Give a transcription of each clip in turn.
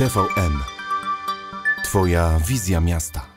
TVN. Twoja wizja miasta.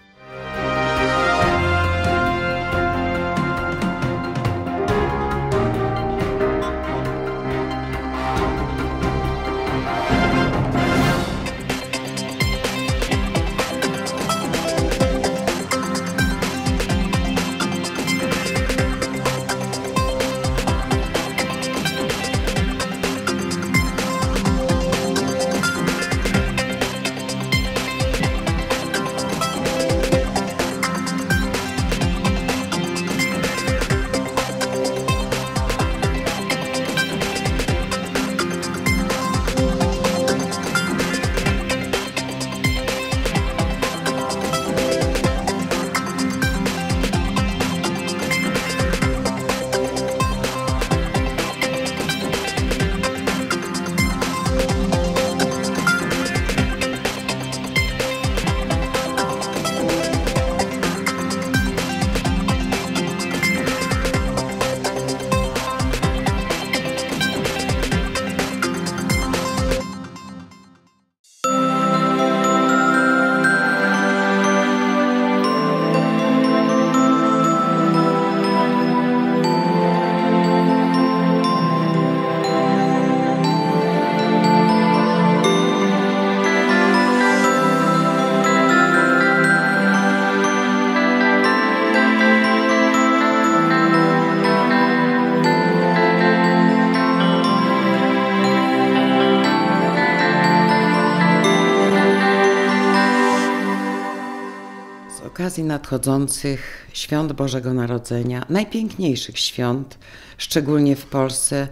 Okazji nadchodzących świąt Bożego Narodzenia, najpiękniejszych świąt, szczególnie w Polsce,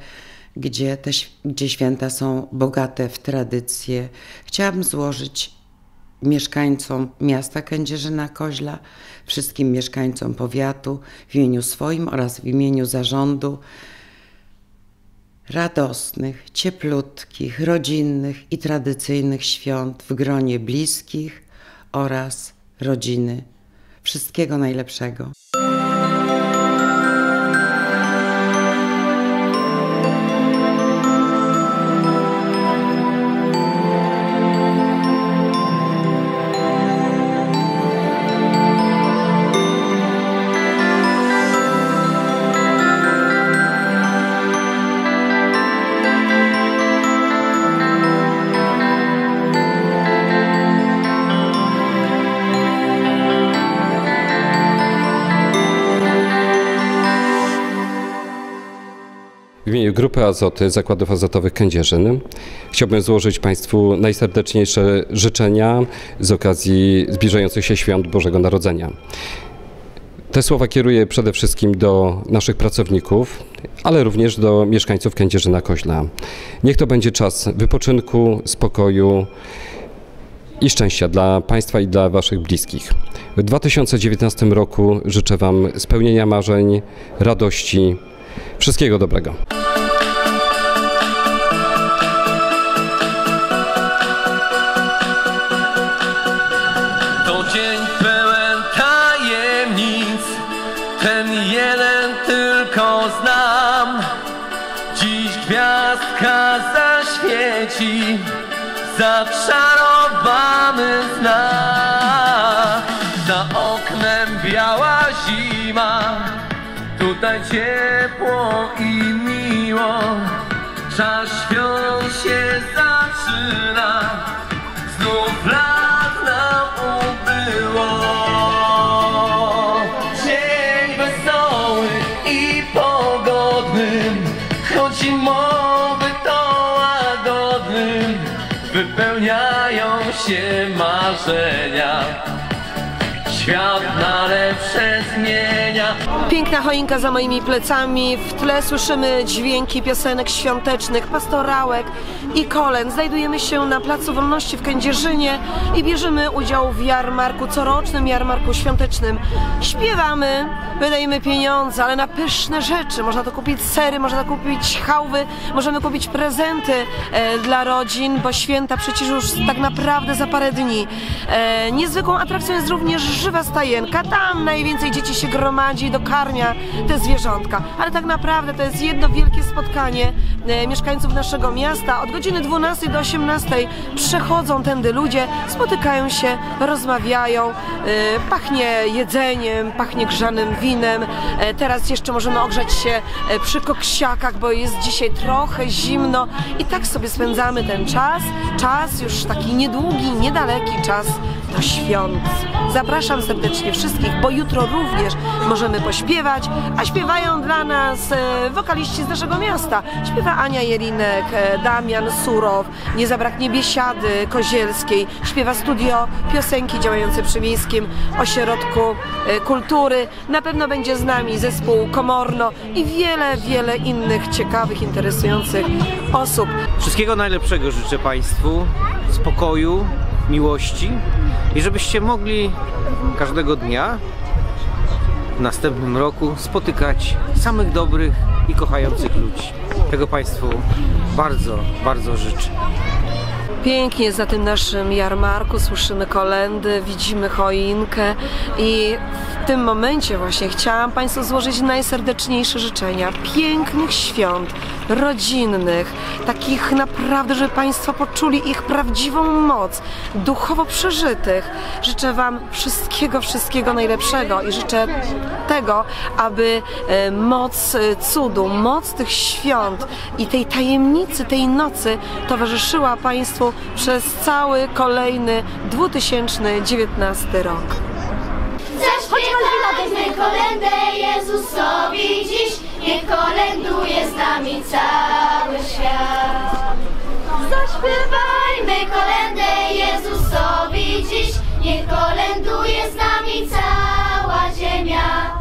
gdzie te gdzie święta są bogate w tradycje, chciałabym złożyć mieszkańcom miasta Kędzierzyna-Koźla, wszystkim mieszkańcom powiatu w imieniu swoim oraz w imieniu zarządu radosnych, cieplutkich, rodzinnych i tradycyjnych świąt w gronie bliskich oraz rodziny. Wszystkiego najlepszego. W imieniu Grupy Azoty Zakładów Azotowych Kędzierzyn chciałbym złożyć Państwu najserdeczniejsze życzenia z okazji zbliżających się świąt Bożego Narodzenia. Te słowa kieruję przede wszystkim do naszych pracowników, ale również do mieszkańców Kędzierzyna Koźla. Niech to będzie czas wypoczynku, spokoju i szczęścia dla Państwa i dla Waszych bliskich. W 2019 roku życzę Wam spełnienia marzeń, radości, wszystkiego dobrego. To dzień pełen tajemnic, ten jeden tylko znam. Dziś gwiazdka zaświeci, zaczarowany znak. Za oknem biała zima, tutaj ciepło i miło. Czas świąt się zaczyna, znów lat nam ubyło. Dzień wesoły i pogodny, choć mowy to łagodnym, wypełniają się marzenia. Świat na lepsze zmienia. Piękna choinka za moimi plecami. W tle słyszymy dźwięki piosenek świątecznych, pastorałek i kolen. Znajdujemy się na Placu Wolności w Kędzierzynie i bierzemy udział w jarmarku, corocznym jarmarku świątecznym. Śpiewamy, wydajemy pieniądze, ale na pyszne rzeczy. Można to kupić sery, można kupić chałwy, możemy kupić prezenty e, dla rodzin, bo święta przecież już tak naprawdę za parę dni. E, niezwykłą atrakcją jest również żywa stajenka, tam najwięcej dzieci się gromadzi i dokarmia te zwierzątka. Ale tak naprawdę to jest jedno wielkie spotkanie e, mieszkańców naszego miasta. Od godziny 12 do 18 przechodzą tędy ludzie, spotykają się, rozmawiają, e, pachnie jedzeniem, pachnie grzanym winem. E, teraz jeszcze możemy ogrzać się przy koksiakach, bo jest dzisiaj trochę zimno i tak sobie spędzamy ten czas. Czas już taki niedługi, niedaleki czas do świąt. Zapraszam serdecznie wszystkich, bo jutro również możemy pośpiewać, a śpiewają dla nas e, wokaliści z naszego miasta. Śpiewa Ania Jelinek, e, Damian Surow, nie zabraknie Biesiady Kozielskiej, śpiewa studio piosenki działające przy Miejskim Ośrodku e, Kultury. Na pewno będzie z nami zespół Komorno i wiele, wiele innych ciekawych, interesujących osób. Wszystkiego najlepszego życzę Państwu, spokoju, miłości i żebyście mogli każdego dnia w następnym roku spotykać samych dobrych i kochających ludzi. Tego Państwu bardzo, bardzo życzę. Pięknie jest na tym naszym jarmarku, słyszymy kolendy, widzimy choinkę i w tym momencie właśnie chciałam Państwu złożyć najserdeczniejsze życzenia. Pięknych świąt, rodzinnych, takich naprawdę, żeby Państwo poczuli ich prawdziwą moc, duchowo przeżytych. Życzę Wam wszystkiego, wszystkiego najlepszego i życzę tego, aby e, moc e, cudu, moc tych świąt i tej tajemnicy, tej nocy towarzyszyła Państwu przez cały kolejny 2019 rok. Zaśpiewajmy kolendę Jezusowi dziś, niech kolenduje z nami cały świat. Zaśpiewajmy kolendę Jezusowi dziś, niech kolenduje z nami cała ziemia.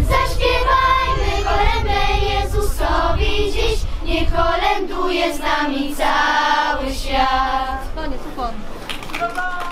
Zaśpiewajmy kolendę Jezusowi dziś, niech kolenduje z nami cały świat. was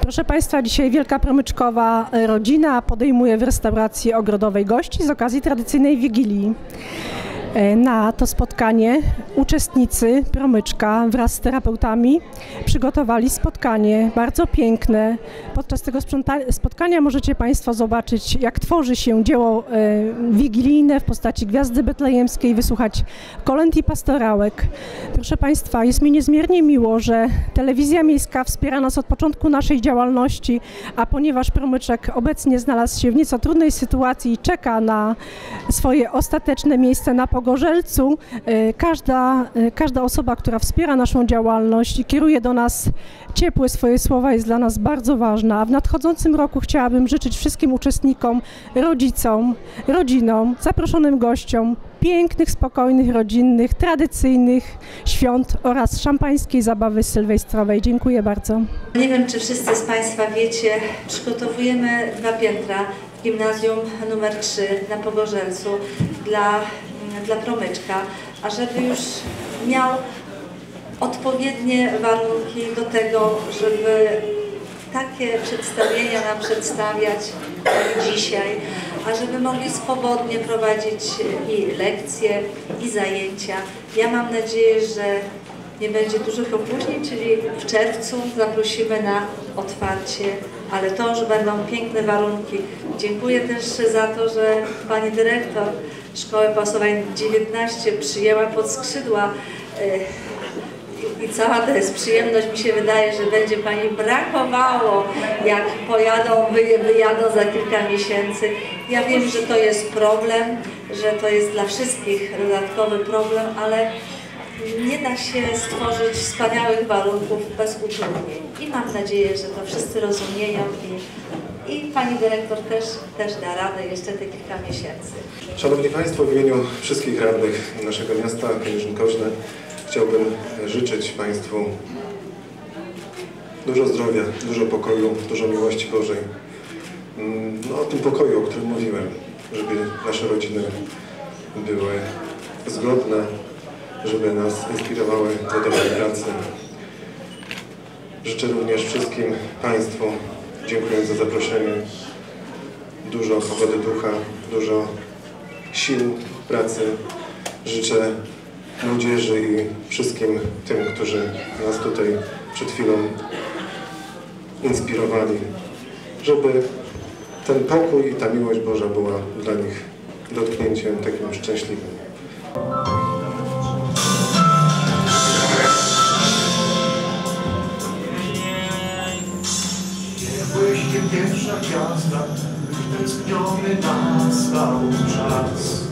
Proszę Państwa, dzisiaj Wielka Promyczkowa rodzina podejmuje w restauracji ogrodowej gości z okazji tradycyjnej Wigilii. E, Na to spotkanie uczestnicy Promyczka wraz z terapeutami przygotowali spotkanie bardzo piękne. Podczas tego spotkania możecie Państwo zobaczyć, jak tworzy się dzieło e, wigilijne w postaci Gwiazdy Betlejemskiej, wysłuchać kolęd i pastorałek. Proszę Państwa, jest mi niezmiernie miło, że Telewizja Miejska wspiera nas od początku naszej działalności, a ponieważ Promyczek obecnie znalazł się w nieco trudnej sytuacji i czeka na swoje ostateczne miejsce na Pogorzelcu, e, każda, e, każda osoba, która wspiera naszą działalność i kieruje do nas ciepłe swoje słowa jest dla nas bardzo ważna. A w nadchodzącym roku chciałabym życzyć wszystkim uczestnikom, rodzicom, rodzinom, zaproszonym gościom pięknych, spokojnych, rodzinnych, tradycyjnych świąt oraz szampańskiej zabawy sylwestrowej. Dziękuję bardzo. Nie wiem, czy wszyscy z Państwa wiecie, przygotowujemy dwa piętra gimnazjum numer 3 na Pogorzelcu dla, dla promyczka, a żeby już miał odpowiednie warunki do tego, żeby takie przedstawienia nam przedstawiać dzisiaj, a żeby mogli swobodnie prowadzić i lekcje, i zajęcia. Ja mam nadzieję, że nie będzie dużych opóźnień, czyli w czerwcu zaprosimy na otwarcie, ale to już będą piękne warunki. Dziękuję też za to, że Pani Dyrektor Szkoły Pasowań 19 przyjęła pod skrzydła y, i cała to jest przyjemność, mi się wydaje, że będzie Pani brakowało, jak pojadą, wy, wyjadą za kilka miesięcy. Ja wiem, że to jest problem, że to jest dla wszystkich dodatkowy problem, ale nie da się stworzyć wspaniałych warunków bez utrudnień. I mam nadzieję, że to wszyscy rozumieją i, i pani dyrektor też, też da radę jeszcze te kilka miesięcy. Szanowni Państwo, w imieniu wszystkich radnych naszego miasta Kędzierzyn-Koźle chciałbym życzyć Państwu dużo zdrowia, dużo pokoju, dużo miłości Bożej. Mm, No, o tym pokoju, o którym mówiłem, żeby nasze rodziny były zgodne, żeby nas inspirowały do dobrej pracy. Życzę również wszystkim Państwu, dziękując za zaproszenie, dużo pogody ducha, dużo sił pracy. Życzę młodzieży i wszystkim tym, którzy nas tutaj przed chwilą inspirowali, żeby ten pokój i ta miłość Boża była dla nich dotknięciem takim szczęśliwym. Nastał czas.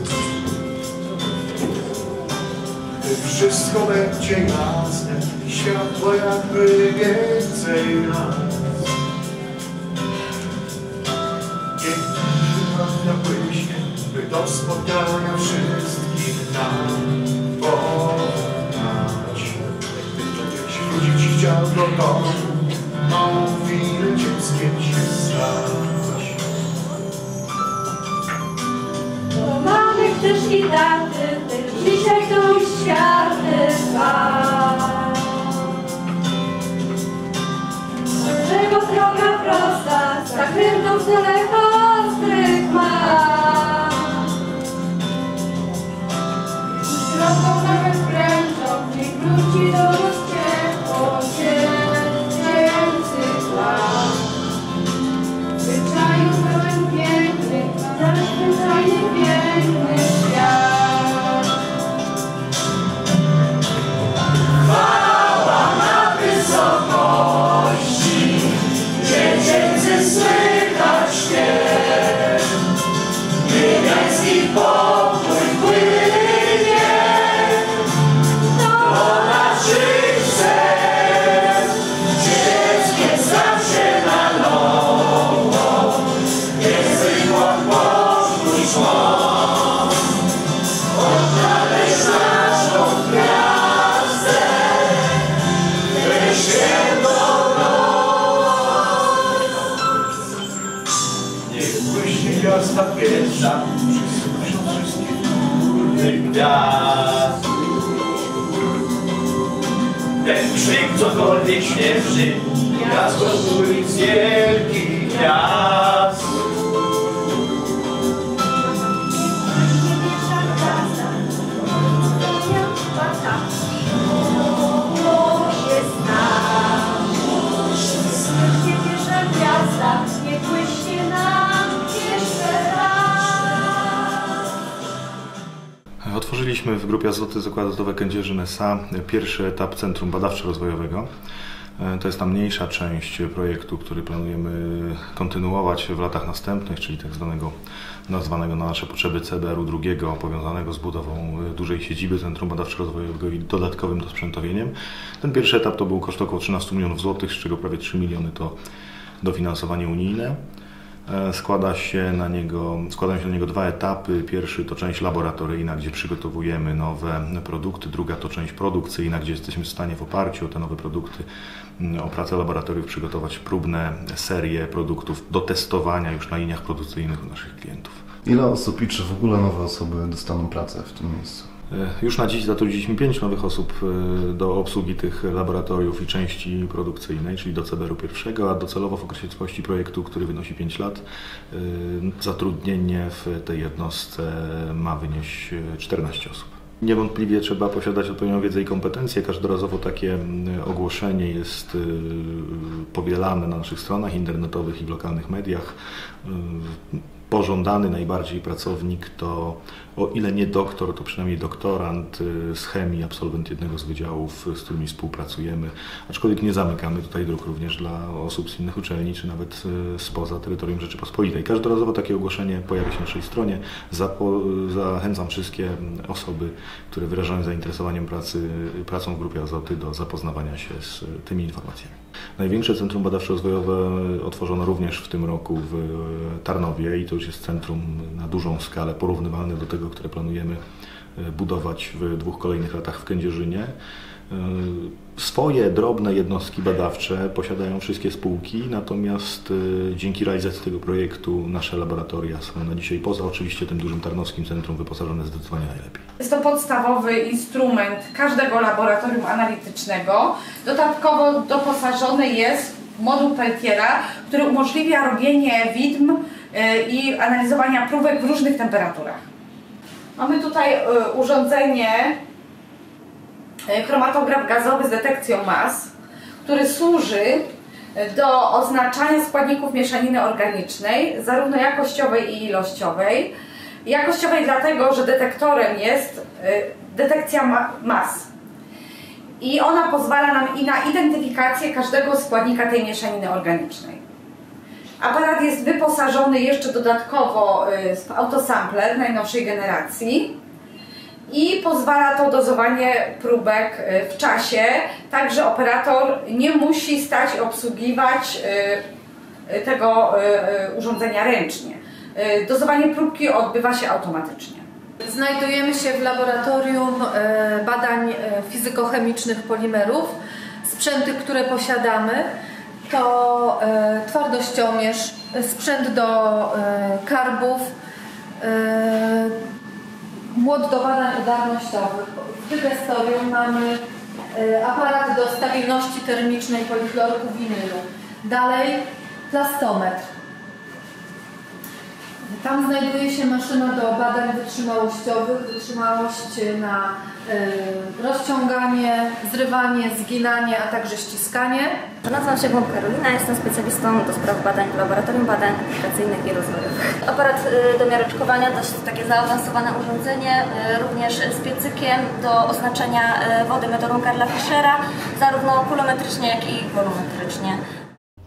Gdy wszystko będzie jasne, światło jakby więcej nas. Prawda błyśnie, by do spotkania wszystkich nam poznać. Jeśli wrócić chciał do Thank you. Gwiazd. Ten krzyk cokolwiek miasto z ulic wielkich miast. Otworzyliśmy w grupie Azoty Zakładu Azotowe Kędzierzyn S.A. pierwszy etap Centrum Badawczo-Rozwojowego. E, To jest ta mniejsza część projektu, który planujemy kontynuować w latach następnych, czyli tak zwanego nazwanego na nasze potrzeby CBR-u drugiego, powiązanego z budową e, dużej siedziby Centrum Badawczo-Rozwojowego i dodatkowym dosprzętowieniem. Ten pierwszy etap to był koszt około 13 milionów złotych, z czego prawie 3 miliony to dofinansowanie unijne. E, Składa się na niego, składają się na niego dwa etapy. Pierwszy to część laboratoryjna, gdzie przygotowujemy nowe produkty. Druga to część produkcyjna, gdzie jesteśmy w stanie w oparciu o te nowe produkty, o pracę laboratoriów przygotować próbne serie produktów do testowania już na liniach produkcyjnych u naszych klientów. Ile osób i czy w ogóle nowe osoby dostaną pracę w tym miejscu? E, Już na dziś zatrudniliśmy pięć nowych osób e, do obsługi tych laboratoriów i części produkcyjnej, czyli do CBR-u pierwszego, a docelowo w okresie trwałości projektu, który wynosi 5 lat, e, zatrudnienie w tej jednostce ma wynieść e, 14 osób. Niewątpliwie trzeba posiadać odpowiednią wiedzę i kompetencje. Każdorazowo takie ogłoszenie jest powielane na naszych stronach internetowych i w lokalnych mediach. Pożądany najbardziej pracownik to o ile nie doktor, to przynajmniej doktorant y, z chemii, absolwent jednego z wydziałów, z którymi współpracujemy. Aczkolwiek nie zamykamy tutaj dróg również dla osób z innych uczelni, czy nawet y, spoza terytorium Rzeczypospolitej. Każdorazowo takie ogłoszenie pojawia się na naszej stronie. Zapo zachęcam wszystkie osoby, które wyrażają zainteresowaniem pracy, pracą w Grupie Azoty do zapoznawania się z tymi informacjami. Największe Centrum Badawczo-Rozwojowe otworzono również w tym roku w Tarnowie i to już jest centrum na dużą skalę, porównywalne do tego, które planujemy e, budować w dwóch kolejnych latach w Kędzierzynie. E, Swoje drobne jednostki badawcze posiadają wszystkie spółki, natomiast e, dzięki realizacji tego projektu nasze laboratoria są na dzisiaj, poza oczywiście tym dużym tarnowskim centrum, wyposażone zdecydowanie najlepiej. Jest to podstawowy instrument każdego laboratorium analitycznego. Dodatkowo doposażony jest moduł Peltiera, który umożliwia robienie widm i analizowania próbek w różnych temperaturach. Mamy tutaj y, urządzenie y, chromatograf gazowy z detekcją mas, który służy do oznaczania składników mieszaniny organicznej, zarówno jakościowej i ilościowej. Jakościowej dlatego, że detektorem jest detekcja ma mas. I ona pozwala nam i na identyfikację każdego składnika tej mieszaniny organicznej. Aparat jest wyposażony jeszcze dodatkowo y, w autosampler najnowszej generacji i pozwala to dozowanie próbek y, w czasie, tak że operator nie musi stać i obsługiwać tego urządzenia ręcznie. Dozowanie próbki odbywa się automatycznie. Znajdujemy się w laboratorium badań fizykochemicznych polimerów. Sprzęty, które posiadamy to e, twardościomierz, sprzęt do karbów, młot do badań udarnościowych. W dygestorium mamy aparat do stabilności termicznej polichlorku winylu. Dalej plastometr tam znajduje się maszyna do badań wytrzymałościowych, wytrzymałość na y, rozciąganie, zrywanie, zginanie, a także ściskanie. Nazywam się Bob Karolina, jestem specjalistą do spraw badań w Laboratorium Badań Aplikacyjnych i Rozwojowych. Aparat y, do miareczkowania, dość takie zaawansowane urządzenie, y, również z piecykiem do oznaczenia wody metodą Karla Fischera, zarówno kulometrycznie, jak i wolumetrycznie.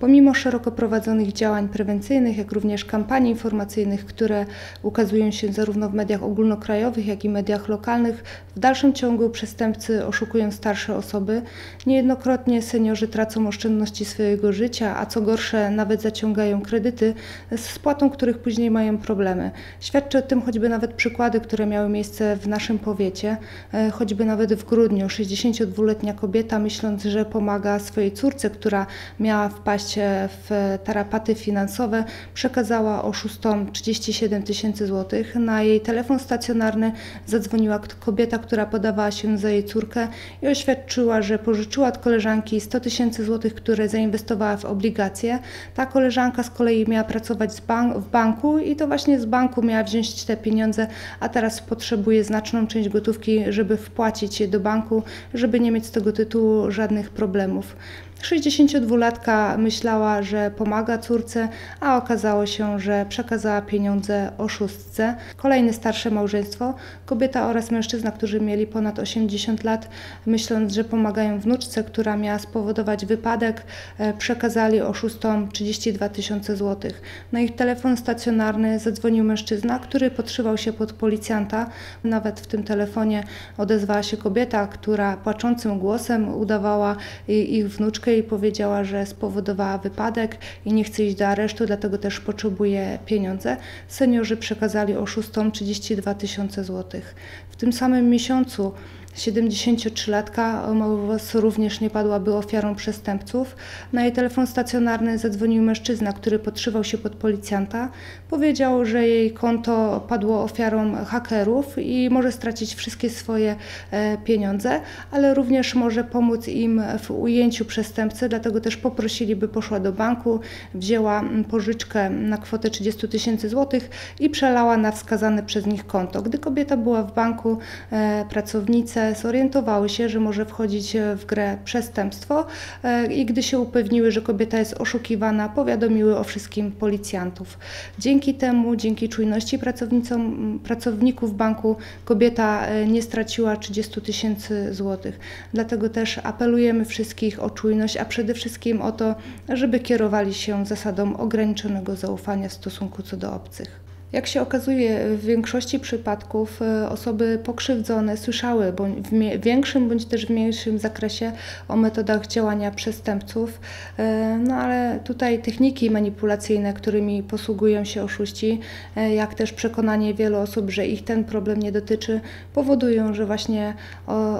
Pomimo szeroko prowadzonych działań prewencyjnych, jak również kampanii informacyjnych, które ukazują się zarówno w mediach ogólnokrajowych, jak i mediach lokalnych, w dalszym ciągu przestępcy oszukują starsze osoby. Niejednokrotnie seniorzy tracą oszczędności swojego życia, a co gorsze, nawet zaciągają kredyty, z spłatą których później mają problemy. Świadczy o tym choćby nawet przykłady, które miały miejsce w naszym powiecie, e, choćby nawet w grudniu. 62-letnia kobieta, myśląc, że pomaga swojej córce, która miała wpaść w tarapaty finansowe, przekazała oszustom 37 tysięcy złotych. Na jej telefon stacjonarny zadzwoniła kobieta, która podawała się za jej córkę i oświadczyła, że pożyczyła od koleżanki 100 tysięcy złotych, które zainwestowała w obligacje. Ta koleżanka z kolei miała pracować w banku i to właśnie z banku miała wziąć te pieniądze, a teraz potrzebuje znaczną część gotówki, żeby wpłacić je do banku, żeby nie mieć z tego tytułu żadnych problemów. 62-latka myślała, że pomaga córce, a okazało się, że przekazała pieniądze oszustce. Kolejne starsze małżeństwo, kobieta oraz mężczyzna, którzy mieli ponad 80 lat, myśląc, że pomagają wnuczce, która miała spowodować wypadek, e, przekazali oszustom 32 tysiące złotych. Na ich telefon stacjonarny zadzwonił mężczyzna, który podszywał się pod policjanta. Nawet w tym telefonie odezwała się kobieta, która płaczącym głosem udawała ich wnuczkę i powiedziała, że spowodowała wypadek i nie chce iść do aresztu, dlatego też potrzebuje pieniądze. Seniorzy przekazali oszustom 32 tysiące złotych. W tym samym miesiącu 73-latka Małowos również nie padłaby ofiarą przestępców. Na jej telefon stacjonarny zadzwonił mężczyzna, który podszywał się pod policjanta. Powiedział, że jej konto padło ofiarą hakerów i może stracić wszystkie swoje e, pieniądze, ale również może pomóc im w ujęciu przestępcy, dlatego też poprosili, by poszła do banku, wzięła pożyczkę na kwotę 30 tysięcy złotych i przelała na wskazane przez nich konto. Gdy kobieta była w banku, e, pracownice zorientowały się, że może wchodzić e, w grę przestępstwo e, i gdy się upewniły, że kobieta jest oszukiwana, powiadomiły o wszystkim policjantów. Dzięki temu, dzięki czujności pracownicom, pracowników banku, kobieta nie straciła 30 tysięcy złotych. Dlatego też apelujemy wszystkich o czujność, a przede wszystkim o to, żeby kierowali się zasadą ograniczonego zaufania w stosunku co do obcych. Jak się okazuje, w większości przypadków e, osoby pokrzywdzone słyszały w większym bądź też w mniejszym zakresie o metodach działania przestępców, e, no ale tutaj techniki manipulacyjne, którymi posługują się oszuści, e, jak też przekonanie wielu osób, że ich ten problem nie dotyczy, powodują, że właśnie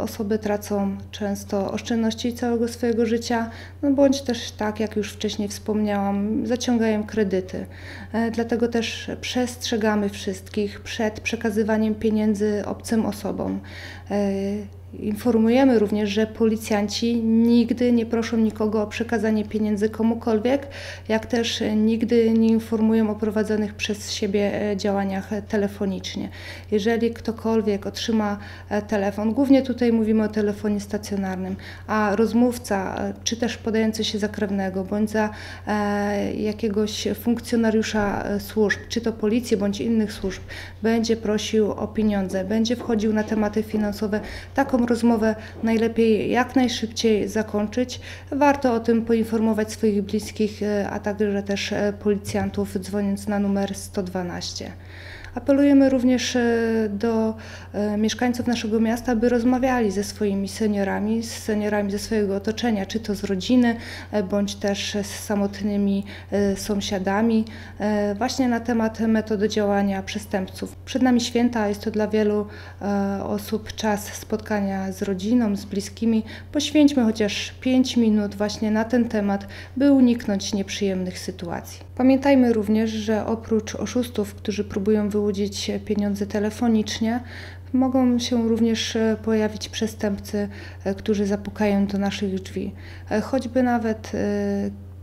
osoby tracą często oszczędności całego swojego życia, no bądź też tak, jak już wcześniej wspomniałam, zaciągają kredyty. Dlatego też przez przestrzegamy wszystkich przed przekazywaniem pieniędzy obcym osobom. Informujemy również, że policjanci nigdy nie proszą nikogo o przekazanie pieniędzy komukolwiek, jak też nigdy nie informują o prowadzonych przez siebie e, działaniach telefonicznie. Jeżeli ktokolwiek otrzyma e, telefon, głównie tutaj mówimy o telefonie stacjonarnym, a rozmówca, e, czy też podający się za krewnego, bądź za jakiegoś funkcjonariusza służb, czy to policji, bądź innych służb, będzie prosił o pieniądze, będzie wchodził na tematy finansowe, taką rozmowę najlepiej jak najszybciej zakończyć. Warto o tym poinformować swoich bliskich, e, a także też e, policjantów dzwoniąc na numer 112. Apelujemy również e, do e, mieszkańców naszego miasta, by rozmawiali ze swoimi seniorami, z seniorami ze swojego otoczenia, czy to z rodziny, e, bądź też z samotnymi sąsiadami, właśnie na temat metody działania przestępców. Przed nami święta, jest to dla wielu osób czas spotkania z rodziną, z bliskimi. Poświęćmy chociaż 5 minut właśnie na ten temat, by uniknąć nieprzyjemnych sytuacji. Pamiętajmy również, że oprócz oszustów, którzy próbują wyłudzić pieniądze telefonicznie, mogą się również e, pojawić przestępcy, e, którzy zapukają do naszych drzwi. E, choćby nawet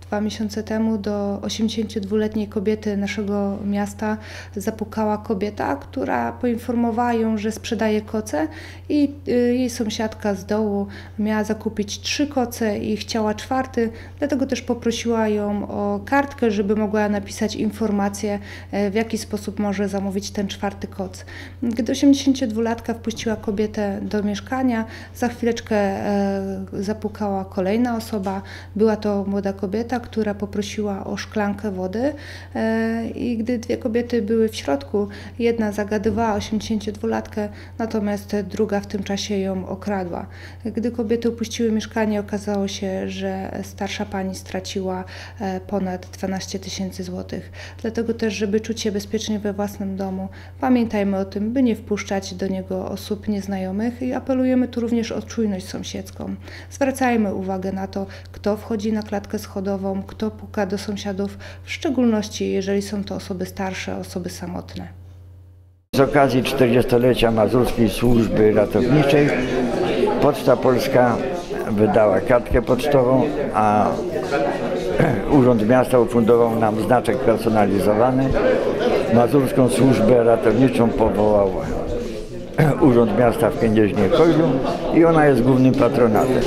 Dwa miesiące temu do 82-letniej kobiety naszego miasta zapukała kobieta, która poinformowała ją, że sprzedaje koce i y, jej sąsiadka z dołu miała zakupić trzy koce i chciała czwarty, dlatego też poprosiła ją o kartkę, żeby mogła napisać informację, e, w jaki sposób może zamówić ten czwarty koc. Gdy 82-latka wpuściła kobietę do mieszkania, za chwileczkę e, zapukała kolejna osoba, była to młoda kobieta, kobieta, która poprosiła o szklankę wody e, i gdy dwie kobiety były w środku, jedna zagadywała 82-latkę, natomiast druga w tym czasie ją okradła. Gdy kobiety opuściły mieszkanie, okazało się, że starsza pani straciła e, ponad 12 tysięcy złotych. Dlatego też, żeby czuć się bezpiecznie we własnym domu, pamiętajmy o tym, by nie wpuszczać do niego osób nieznajomych i apelujemy tu również o czujność sąsiedzką. Zwracajmy uwagę na to, kto wchodzi na klatkę schodową, kto puka do sąsiadów, w szczególności jeżeli są to osoby starsze, osoby samotne. Z okazji 40-lecia Mazurskiej Służby Ratowniczej Poczta Polska wydała kartkę pocztową, a Urząd Miasta ufundował nam znaczek personalizowany. Mazurską Służbę Ratowniczą powołał Urząd Miasta w Kędzierzynie-Koźlu i ona jest głównym patronatem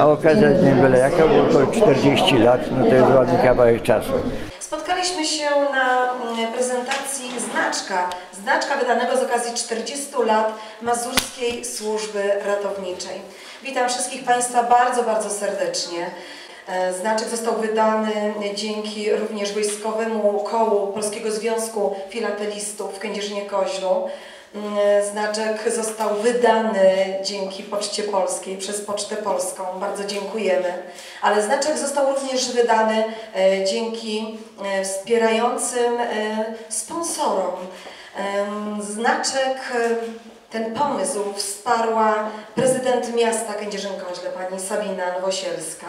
a okazja nie byle jaka, bo około 40 lat, no to jest ładny kawałek czasu. Spotkaliśmy się na mm, prezentacji znaczka, znaczka wydanego z okazji 40 lat Mazurskiej Służby Ratowniczej. Witam wszystkich Państwa bardzo, bardzo serdecznie. E, znaczek został wydany dzięki również Wojskowemu Kołu Polskiego Związku Filatelistów w Kędzierzynie-Koźlu. Mm, znaczek został wydany dzięki Poczcie Polskiej, przez Pocztę Polską. Bardzo dziękujemy. Ale znaczek został również wydany e, dzięki e, wspierającym e, sponsorom. Znaczek, ten pomysł wsparła prezydent miasta Kędzierzyn-Koźle, pani Sabina Nowosielska.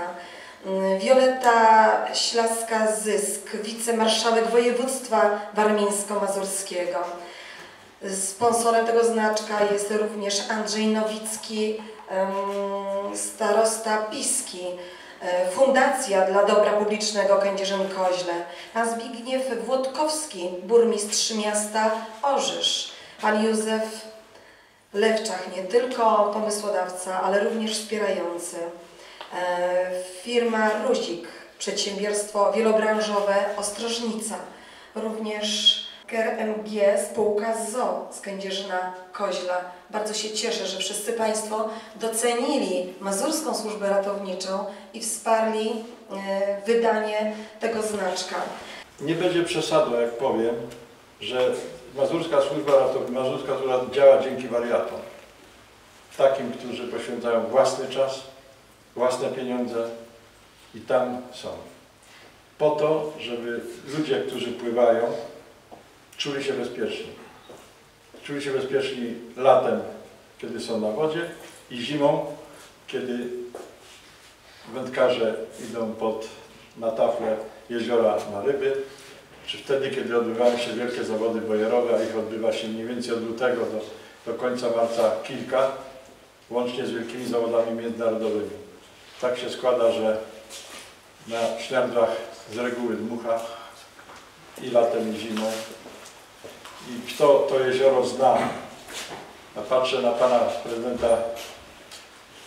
Wioleta Ślaska-Zysk, wicemarszałek województwa warmińsko-mazurskiego. Sponsorem tego znaczka jest również Andrzej Nowicki, starosta Piski, e, Fundacja dla Dobra Publicznego Kędzierzyn-Koźle, pan Zbigniew Włodkowski, burmistrz miasta Orzysz, pan Józef Lewczak nie tylko pomysłodawca, ale również wspierający. E, Firma Ruzik, przedsiębiorstwo wielobranżowe Ostrożnica, również KRMG, spółka ZO z Kędzierzyna Koźla. Bardzo się cieszę, że wszyscy Państwo docenili Mazurską Służbę Ratowniczą i wsparli e, wydanie tego znaczka. Nie będzie przesadą, jak powiem, że Mazurska Służba Ratownicza Mazurska Służba działa dzięki wariatom. Takim, którzy poświęcają własny czas, własne pieniądze i tam są. Po to, żeby ludzie, którzy pływają, czuli się bezpieczni. Czuli się bezpieczni latem, kiedy są na wodzie i zimą, kiedy wędkarze idą pod, na tafle jeziora na ryby, czy wtedy, kiedy odbywają się wielkie zawody bojerowe, a ich odbywa się mniej więcej od lutego do, do końca marca kilka, łącznie z wielkimi zawodami międzynarodowymi. Tak się składa, że na śniadłach z reguły dmucha i latem i zimą. I kto to jezioro zna, a patrzę na pana prezydenta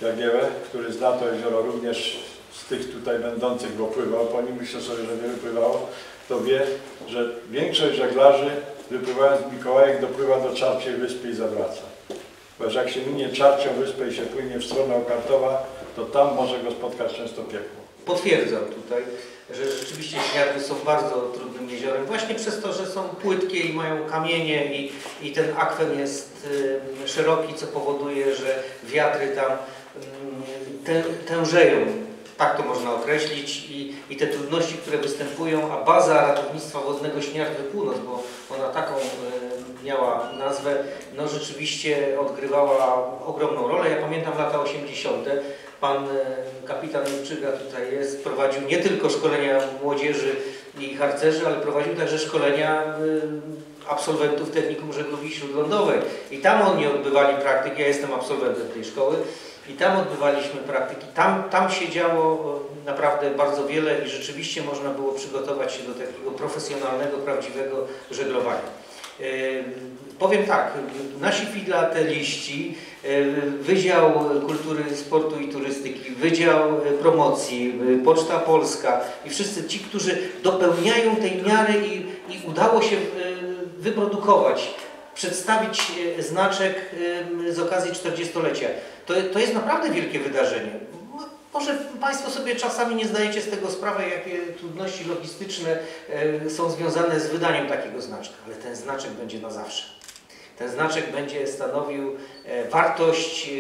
Jagiełę, który zna to jezioro również z tych tutaj będących, bo pływał po nim, myślę sobie, że wiele pływało, to wie, że większość żeglarzy wypływając z Mikołajek dopływa do Czarciej Wyspy i zawraca. Bo jak się minie Czarcią Wyspę i się płynie w stronę Okartowa, to tam może go spotkać często piekło. Potwierdzam tutaj, że rzeczywiście Śniadły są bardzo trudnym jeziorem, właśnie przez to, że są płytkie i mają kamienie i, i ten akwen jest y, szeroki, co powoduje, że wiatry tam y, tę, tężeją, tak to można określić i, i te trudności, które występują, a baza ratownictwa wodnego Śniadwy Północ, bo ona taką y, miała nazwę, no rzeczywiście odgrywała ogromną rolę. Ja pamiętam lata 80. Pan e, kapitan Lubczyga tutaj jest, prowadził nie tylko szkolenia młodzieży i harcerzy, ale prowadził także szkolenia e, absolwentów Technikum Żeglugi Śródlądowej. I tam oni odbywali praktyki, ja jestem absolwentem tej szkoły, i tam odbywaliśmy praktyki. Tam, tam się działo e, naprawdę bardzo wiele i rzeczywiście można było przygotować się do takiego profesjonalnego, prawdziwego żeglowania. Powiem tak, nasi filateliści, Wydział Kultury, Sportu i Turystyki, Wydział Promocji, Poczta Polska i wszyscy ci, którzy dopełniają tej miary i, i udało się wyprodukować, przedstawić znaczek z okazji 40-lecia. To, to jest naprawdę wielkie wydarzenie. Może Państwo sobie czasami nie zdajecie z tego sprawy, jakie trudności logistyczne są związane z wydaniem takiego znaczka, ale ten znaczek będzie na zawsze. Ten znaczek będzie stanowił wartość,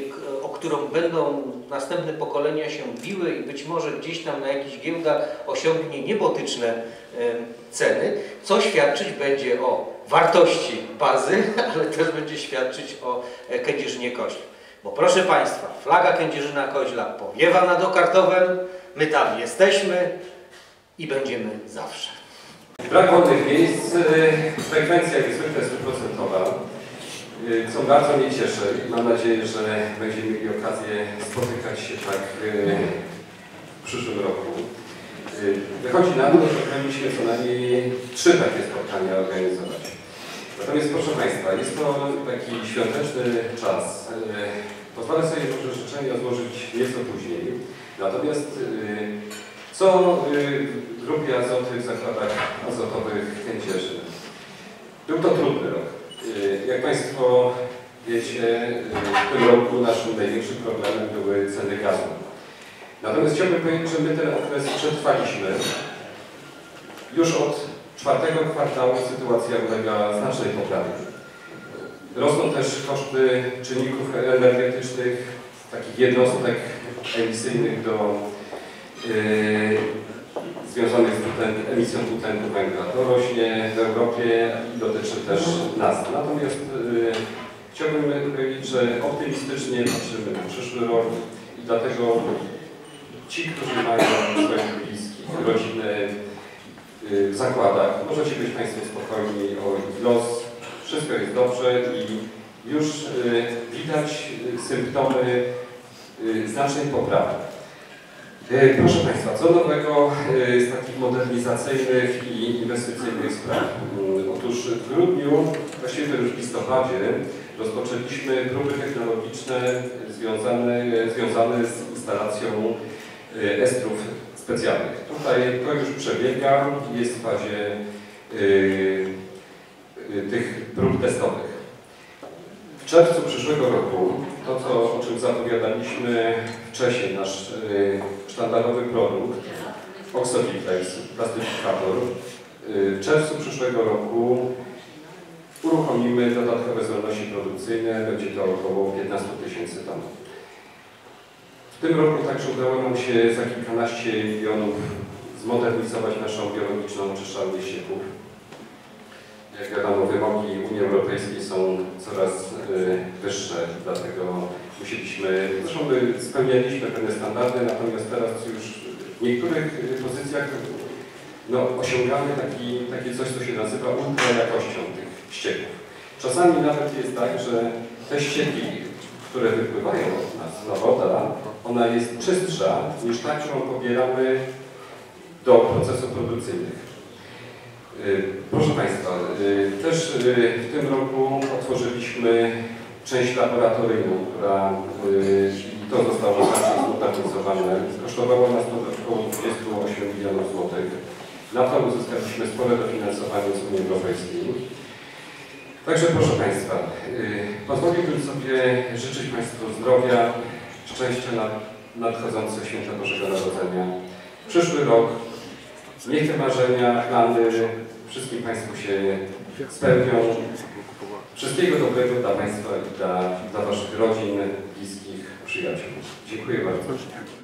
o którą będą następne pokolenia się biły i być może gdzieś tam na jakichś giełdach osiągnie niebotyczne ceny, co świadczyć będzie o wartości bazy, ale też będzie świadczyć o Kędzierzynie Koźle. Bo proszę Państwa, flaga Kędzierzyna Koźla powiewa nad Okartowem, my tam jesteśmy i będziemy zawsze. Brak wolnych miejsc, frekwencja jak zwykle stuprocentowa, co bardzo mnie cieszy. Mam nadzieję, że będziemy mieli okazję spotykać się tak w przyszłym roku. Wychodzi na to, że powinniśmy co najmniej trzy takie spotkania organizować. Natomiast proszę Państwa, jest to taki świąteczny czas. Pozwolę sobie może życzenia złożyć nieco później. Natomiast co w grupie azoty w zakładach azotowych Kędzierzy? Był to trudny rok. Jak Państwo wiecie, w tym roku naszym największym problemem były ceny gazu. Natomiast chciałbym powiedzieć, że my ten okres przetrwaliśmy. Już od czwartego kwartału sytuacja ulega znacznej poprawie. Rosną też koszty czynników energetycznych, takich jednostek emisyjnych do yy, związanych z emisją dwutlenku węgla. To rośnie w Europie i dotyczy też nas. Natomiast yy, chciałbym powiedzieć, że optymistycznie patrzymy na przyszły rok i dlatego ci, którzy mają swoich bliskich, rodziny zakładach, możecie być Państwo spokojni o ich los. Wszystko jest dobrze i już yy, widać symptomy yy, znacznej poprawy. Proszę Państwa, co nowego z takich modernizacyjnych i inwestycyjnych spraw? Otóż w grudniu, właściwie już w listopadzie, rozpoczęliśmy próby technologiczne związane, związane z instalacją y, estrów specjalnych. Tutaj to już przebiega, jest w fazie y, y, tych prób testowych. W czerwcu przyszłego roku, to co, o czym zapowiadaliśmy wcześniej, nasz y, sztandarowy produkt, Oxofiltex, plastyfikator, y, w czerwcu przyszłego roku uruchomimy dodatkowe zdolności produkcyjne, będzie to około 15 tysięcy ton. W tym roku także udało nam się za kilkanaście milionów zmodernizować naszą biologiczną oczyszczalnię ścieków. Jak wiadomo, wymogi Unii Europejskiej są coraz y, wyższe, dlatego musieliśmy, zresztą my spełnialiśmy pewne standardy, natomiast teraz już w niektórych pozycjach no, osiągamy taki, takie coś, co się nazywa ultra jakością tych ścieków. Czasami nawet jest tak, że te ścieki, które wypływają na woda, ona jest czystsza niż ta, którą pobieramy do procesów produkcyjnych. Proszę Państwa, y, też y, w tym roku otworzyliśmy część laboratoryjną, która y, to zostało znacznie zmodernizowane. Kosztowało nas to około 28 milionów złotych. Na to uzyskaliśmy spore dofinansowanie z Unii Europejskiej. Także proszę Państwa, y, pozwoliłbym sobie życzyć Państwu zdrowia, szczęścia na nadchodzące święta Bożego Narodzenia. Przyszły rok, niech te marzenia, plany wszystkim Państwu się spełnią. Wszystkiego dobrego dla Państwa i dla, dla Waszych rodzin, bliskich, przyjaciół. Dziękuję bardzo.